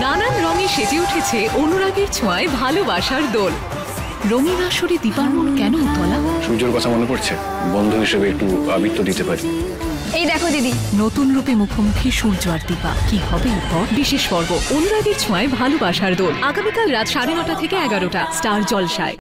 নানান রঙে সেজে উঠেছে অনুরাগের ছোঁয়ায় ভালোবাসার দোল। রঙিন আসরে দীপার মন কেন উতলা? সূর্যর কথা মনে পড়ছে? বন্ধু হিসেবে একটু আবিত্ব দিতে পারি। এই দেখো দিদি। নতুন রূপে মুখোমুখি সূর্য আর দীপা। কি হবে এরপর বিশেষ পর্ব। অনুরাগের ছোঁয়ায় ভালোবাসার দোল। আগামীকাল রাত সাড়ে নটা থেকে এগারোটা। স্টার জলসায়।